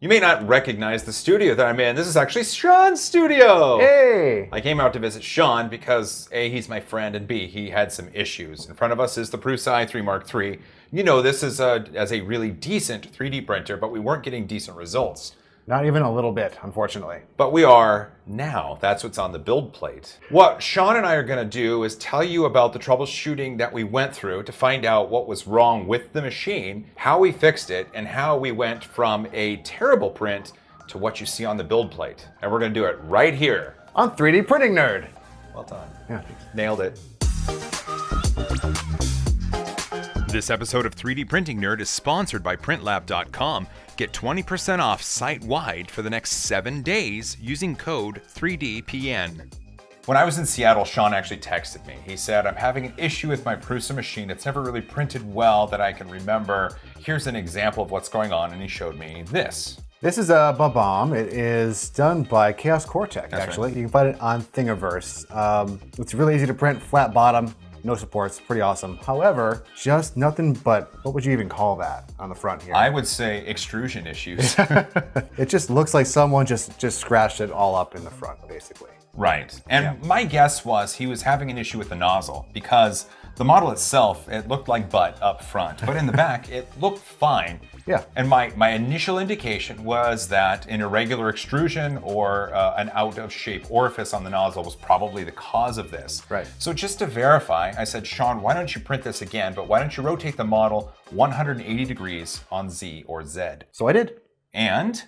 You may not recognize the studio that I'm in. This is actually Sean's studio. Hey! I came out to visit Sean because A, he's my friend, and B, he had some issues. In front of us is the Prusa i3 Mark III. You know this is a, as a really decent 3D printer, but we weren't getting decent results. Not even a little bit, unfortunately. But we are now. That's what's on the build plate. What Sean and I are going to do is tell you about the troubleshooting that we went through to find out what was wrong with the machine, how we fixed it, and how we went from a terrible print to what you see on the build plate. And we're going to do it right here. On 3D Printing Nerd. Well done. Yeah. Nailed it. This episode of 3D Printing Nerd is sponsored by Pryntlab.com. Get 20% off site wide for the next seven days using code 3DPN. When I was in Seattle, Sean actually texted me. He said, I'm having an issue with my Prusa machine. It's never really printed well that I can remember. Here's an example of what's going on, and he showed me this. This is a Bob-omb. It is done by ChaosCoreTech, That's actually. right. You can find it on Thingiverse. Um, it's really easy to print, flat bottom, no supports, pretty awesome. However, just nothing but, what would you even call that on the front here? I would say extrusion issues. it just looks like someone just, just scratched it all up in the front, basically. Right. And my guess was he was having an issue with the nozzle because the model itself, it looked like butt up front, but in the back, it looked fine. Yeah. And my, my initial indication was that an irregular extrusion or uh, an out of shape orifice on the nozzle was probably the cause of this. Right. So just to verify, I said, Sean, why don't you print this again, but why don't you rotate the model 180 degrees on Z or Z? So I did. And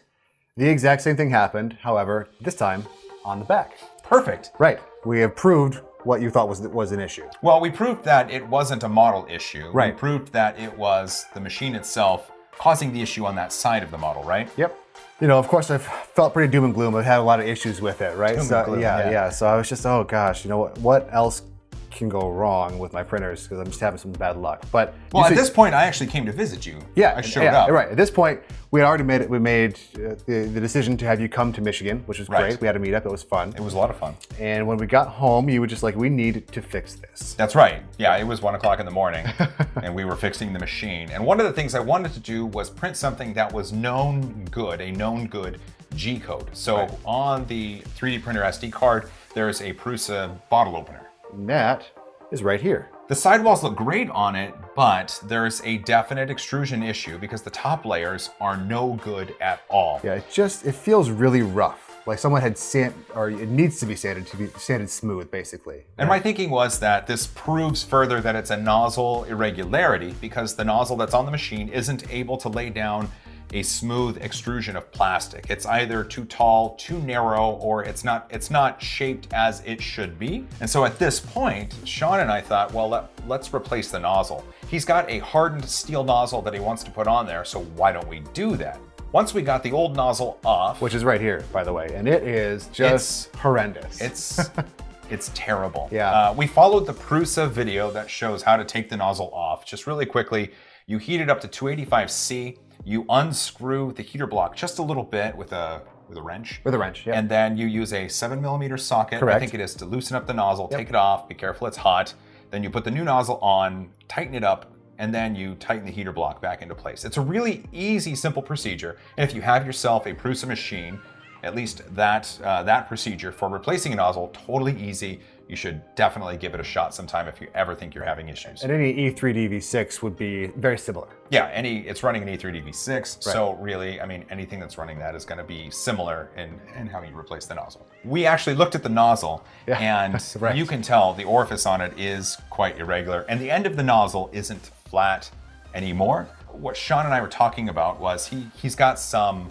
The exact same thing happened, however, this time on the back. Perfect. Right. We have proved what you thought was, was an issue. Well, we proved that it wasn't a model issue. Right. We proved that it was the machine itself causing the issue on that side of the model, right? Yep. You know, of course, I've felt pretty doom and gloom. I've had a lot of issues with it, right? Doom so, gloom, yeah, yeah. yeah, So I was just, oh gosh, you know what? What else can go wrong with my printers? Because I'm just having some bad luck. But Well, at see- this point, I actually came to visit you. yeah, I showed yeah, up. Right. At this point, we had already made it. We made uh, the, the decision to have you come to Michigan, which was Right. great. We had a meetup. It was fun. It was a lot of fun. And when we got home, you were just like, we need to fix this. That's right. Yeah, it was one o'clock in the morning, and we were fixing the machine. And one of the things I wanted to do was print something that was known good, a known good G code. So Right. on the 3D printer SD card, there's a Prusa bottle opener. That is right here. The sidewalls look great on it, but there's a definite extrusion issue because the top layers are no good at all. Yeah, it just it feels really rough. Like someone had sand, or it needs to be sanded to be sanded smooth, basically. And my thinking was that this proves further that it's a nozzle irregularity because the nozzle that's on the machine isn't able to lay down a smooth extrusion of plastic. It's either too tall, too narrow, or it's not it's not shaped as it should be. And so at this point, Sean and I thought, well, let, let's replace the nozzle. He's got a hardened steel nozzle that he wants to put on there, so why don't we do that? Once we got the old nozzle off, Which is right here, by the way, and it is just horrendous. It's it's terrible. Yeah. Uh, we followed the Prusa video that shows how to take the nozzle off. Just really quickly, you heat it up to 285C. You unscrew the heater block just a little bit with a with a wrench. with a wrench. Yeah. And then you use a seven millimeter socket. I think it is to loosen up the nozzle. Take it off. Be careful, it's hot. Then you put the new nozzle on, tighten it up, and then you tighten the heater block back into place. It's a really easy, simple procedure. And if you have yourself a Prusa machine, at least that uh, that procedure for replacing a nozzle, totally easy. You should definitely give it a shot sometime if you ever think you're having issues. and any E E3D V6 would be very similar. Yeah, any it's running an E E3D V6, so really, I mean, anything that's running that is going to be similar in, in how you replace the nozzle. We actually looked at the nozzle, Yeah, and right. you can tell the orifice on it is quite irregular, and the end of the nozzle isn't flat anymore. What Sean and I were talking about was he he's got some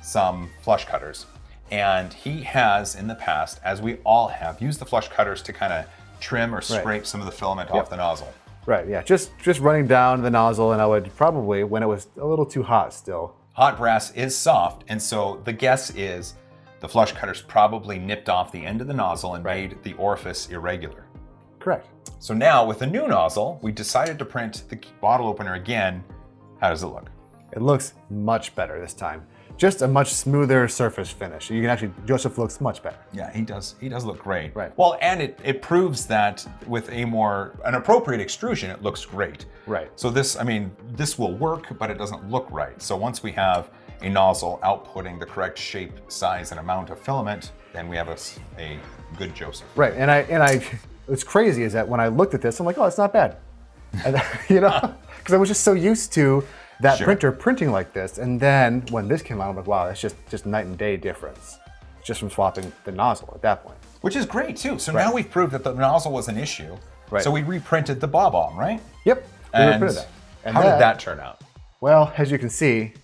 some flush cutters, and he has in the past, as we all have, used the flush cutters to kind of trim or scrape some of the filament off the nozzle. Right. Yeah. Just just running down the nozzle, and I would probably when it was a little too hot still. Hot brass is soft, and so the guess is the flush cutters probably nipped off the end of the nozzle and made the orifice irregular. Correct. So now with a new nozzle, we decided to print the bottle opener again. How does it look? It looks much better this time. Just a much smoother surface finish. You can actually Josef looks much better. Yeah, he does. He does look great. Right. Well, and it, it proves that with a more an appropriate extrusion, it looks great. Right. So this, I mean, this will work, but it doesn't look right. So once we have a nozzle outputting the correct shape, size, and amount of filament, then we have a, a good Josef. Right, and I and I, what's crazy is that when I looked at this, I'm like, oh, it's not bad, and, you know, because I was just so used to that Sure. printer printing like this, and then when this came out, I'm like, wow, that's just just night and day difference, just from swapping the nozzle at that point. Which is great too. So Right. now we've proved that the nozzle was an issue. Right. So we reprinted the bob omb, right? Yep, we And reprinted that. And how did that turn out? Well, as you can see,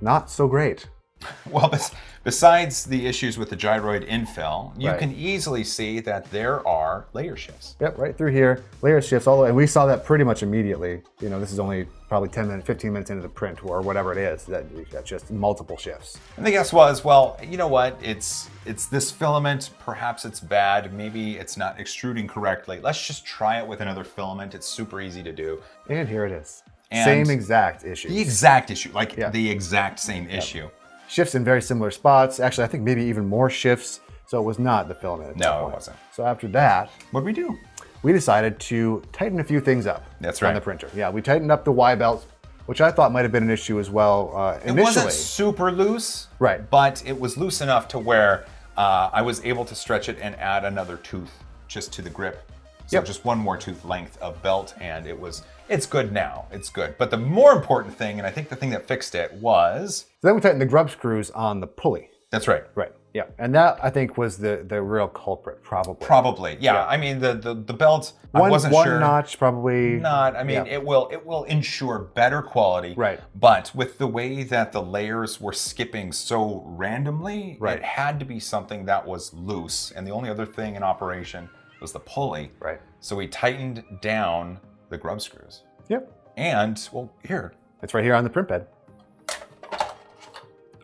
not so great. Well, bes- besides the issues with the gyroid infill, you Right. can easily see that there are layer shifts. Yep, right through here, layer shifts all the way, and we saw that pretty much immediately. You know, this is only probably 10 minutes, 15 minutes into the print or whatever it is. That that's just multiple shifts. And the guess was, well, you know what? It's it's this filament. Perhaps it's bad. Maybe it's not extruding correctly. Let's just try it with another filament. It's super easy to do. And here it is. And- Same exact issue. The exact issue, like Yeah. the exact same issue. Shifts in very similar spots. Actually, I think maybe even more shifts. So it was not the filament. At No, it wasn't. So after that, What'd we do? we decided to tighten a few things up. That's right. On the printer. Yeah, we tightened up the Y belt, which I thought might have been an issue as well uh, It initially. wasn't super loose, Right. But it was loose enough to where uh, I was able to stretch it and add another tooth just to the grip. So Yep. just one more tooth length of belt, and it was it's good now. It's good. But the more important thing, and I think the thing that fixed it was So then we tightened the grub screws on the pulley. that's right. Right. Yeah. And that I think was the the real culprit, probably. Probably, yeah. I mean, the the, the belt. I one, wasn't one sure. notch, probably. not. I mean, Yeah. it will it will ensure better quality. Right. But with the way that the layers were skipping so randomly, Right. it had to be something that was loose. And the only other thing in operation was the pulley. Right. So we tightened down the grub screws. Yep. And well, here It's right here on the print bed.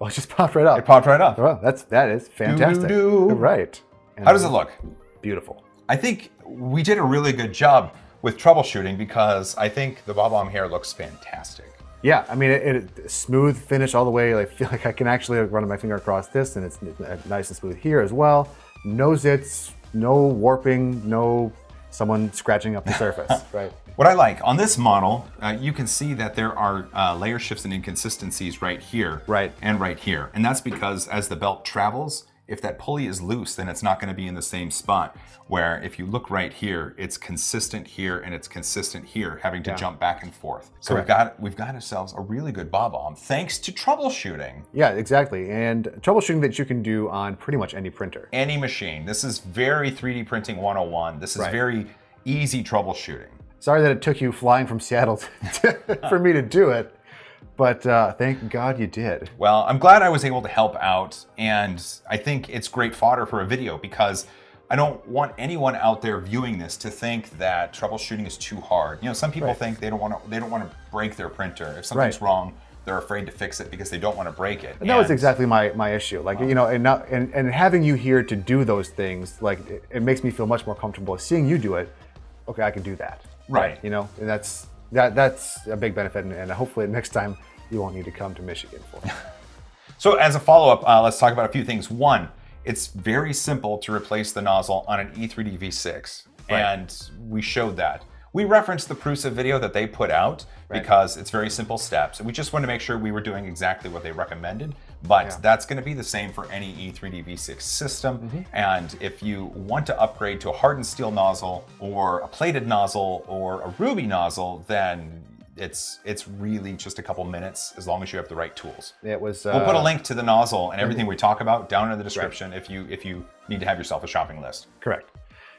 Oh, it just popped right up. it popped right up. Well, that's that is fantastic. Doo-doo-doo. Right. And How does it look? Beautiful. I think we did a really good job with troubleshooting because I think the bob omb here looks fantastic. Yeah, I mean, it, it smooth finish all the way. I feel like I can actually run my finger across this, and it's it's nice and smooth here as well. No zits, no warping, no someone scratching up the surface. right. What I like on this model, uh, you can see that there are uh, layer shifts and inconsistencies right here, Right. and right here, and that's because as the belt travels, if that pulley is loose, then it's not going to be in the same spot. Where if you look right here, it's consistent here and it's consistent here, having to jump back and forth. So we've got we've got ourselves a really good bob omb thanks to troubleshooting. Yeah, exactly. And troubleshooting that you can do on pretty much any printer. Any machine. This is very 3D printing 101. This is Right. very easy troubleshooting. Sorry that it took you flying from Seattle to, for me to do it, but uh, thank God you did. Well, I'm glad I was able to help out, and I think it's great fodder for a video because I don't want anyone out there viewing this to think that troubleshooting is too hard. You know, some people Right. think they don't want to they don't want to break their printer. If something's Right. wrong, they're afraid to fix it because they don't want to break it. And that was exactly my, my issue. Like, you know, and, now, and and having you here to do those things, like, it, it makes me feel much more comfortable seeing you do it. Okay, I can do that. Right. You know, and that's that that's a big benefit, and, and hopefully next time you won't need to come to Michigan for. it. So as a follow-up, uh, let's talk about a few things. One, it's very simple to replace the nozzle on an E E3D V6, Right. and we showed that. We referenced the Prusa video that they put out Right. because it's very simple steps, and we just wanted to make sure we were doing exactly what they recommended. But Yeah. that's going to be the same for any E E3D V6 system. Mm-hmm. And if you want to upgrade to a hardened steel nozzle, or a plated nozzle, or a ruby nozzle, then it's it's really just a couple minutes as long as you have the right tools. It was. Uh, We'll put a link to the nozzle and everything we talk about down in the description if you if you need to have yourself a shopping list. Correct.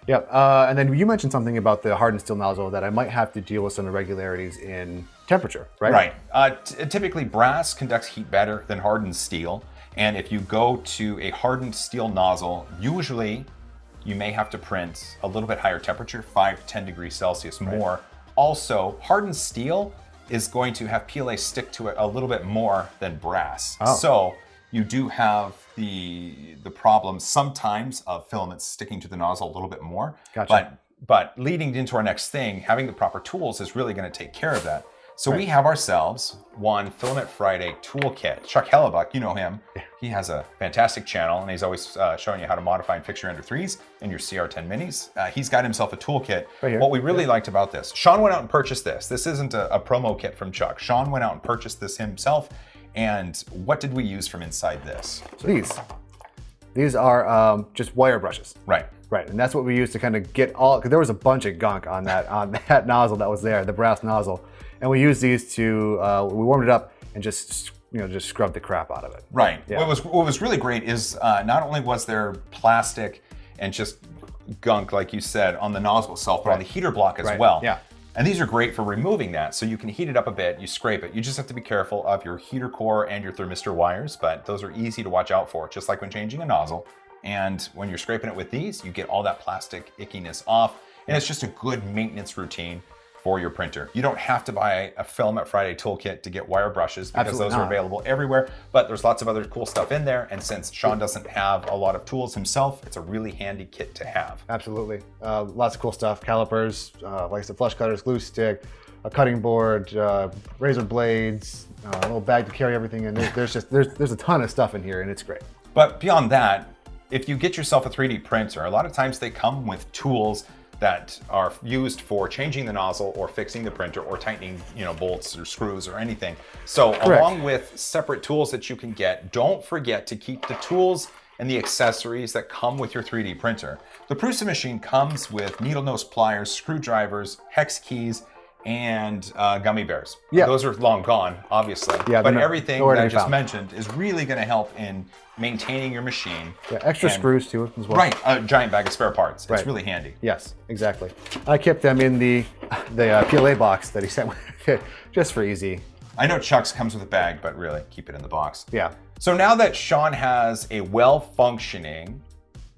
Yeah, uh, and then you mentioned something about the hardened steel nozzle that I might have to deal with some irregularities in temperature, right? Right. Uh, typically, brass conducts heat better than hardened steel, and if you go to a hardened steel nozzle, usually you may have to print a little bit higher temperature, five to ten degrees Celsius more. Also, hardened steel is going to have PLA stick to it a little bit more than brass. Oh. So you do have the the problem sometimes of filaments sticking to the nozzle a little bit more. Gotcha. But but leading into our next thing, having the proper tools is really going to take care of that. So we have ourselves one Filament Friday toolkit. Chuck Hellebuyck, you know him. He has a fantastic channel, and he's always uh, showing you how to modify and fix your Ender 3s and your CR10 minis. Uh, he's got himself a toolkit. Right. What we really liked about this, Sean went out and purchased this. This isn't a, a promo kit from Chuck. Sean went out and purchased this himself, And what did we use from inside this? So these, these are um, just wire brushes. Right. Right, and that's what we used to kind of get all, because there was a bunch of gunk on that on that nozzle that was there, the brass nozzle, and we used these to, uh, we warmed it up and just, you know, just scrubbed the crap out of it. Right. Yeah. What was what was really great is uh, not only was there plastic and just gunk, like you said, on the nozzle itself, but on the heater block as Right. well. Yeah. And these are great for removing that. So you can heat it up a bit, you scrape it. You just have to be careful of your heater core and your thermistor wires, but those are easy to watch out for, just like when changing a nozzle. And when you're scraping it with these, you get all that plastic ickiness off. And it's just a good maintenance routine for your printer. You don't have to buy a Filament Friday toolkit to get wire brushes because Absolutely those are available everywhere. But there's lots of other cool stuff in there. And since Sean doesn't have a lot of tools himself, it's a really handy kit to have. Absolutely. Uh, lots of cool stuff. Calipers, uh, like I said, flush cutters, glue stick, a cutting board, uh, razor blades, uh, a little bag to carry everything in. There's, there's just there's there's a ton of stuff in here, and it's great. But beyond that, if you get yourself a 3D printer, a lot of times they come with tools that are used for changing the nozzle or fixing the printer or tightening, you know, bolts or screws or anything. So Correct. along with separate tools that you can get, don't forget to keep the tools and the accessories that come with your 3D printer. The Prusa machine comes with needle nose pliers, screwdrivers, hex keys, and uh, gummy bears. Yeah. Those are long gone, obviously. Yeah, but not- everything that I just found. mentioned is really going to help in maintaining your machine. Yeah, extra And- screws too as well. Right, a giant bag of spare parts. Right. It's really handy. Yes, exactly. I kept them in the the uh, PLA box that he sent me, just for easy. I know Chuck's comes with a bag, but really keep it in the box. Yeah. So now that Sean has a well-functioning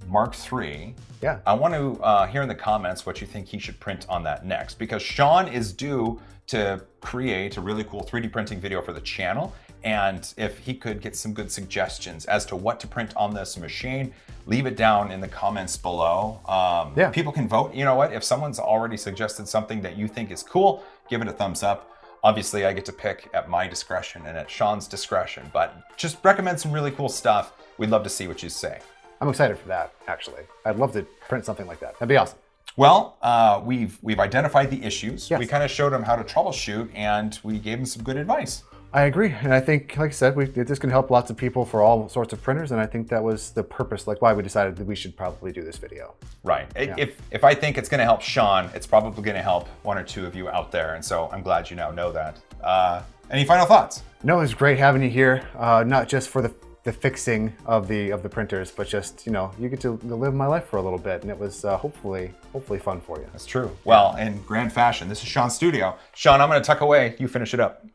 Mark III, Yeah. I want to uh, hear in the comments what you think he should print on that next, because Sean is due to create a really cool 3D printing video for the channel. And if he could get some good suggestions as to what to print on this machine, leave it down in the comments below. Um, Yeah. People can vote. You know what? If someone's already suggested something that you think is cool, give it a thumbs up. Obviously, I get to pick at my discretion and at Sean's discretion, but just recommend some really cool stuff. We'd love to see what you say. I'm excited for that. Actually, I'd love to print something like that. That'd be awesome. Well, uh, we've we've identified the issues. Yes. We kind of showed them how to troubleshoot, and we gave them some good advice. I agree, and I think, like I said, we, this can help lots of people for all sorts of printers, and I think that was the purpose, like why we decided that we should probably do this video. Right. I- If if I think it's going to help Sean, it's probably going to help one or two of you out there, and so I'm glad you now know that. Uh, any final thoughts? No, it's great having you here, uh, not just for the, the fixing of the of the printers, but just you know, you get to live my life for a little bit, and it was uh, hopefully hopefully fun for you. That's true. Well, in grand fashion, this is Sean's studio. Sean, I'm going to tuck away. You finish it up.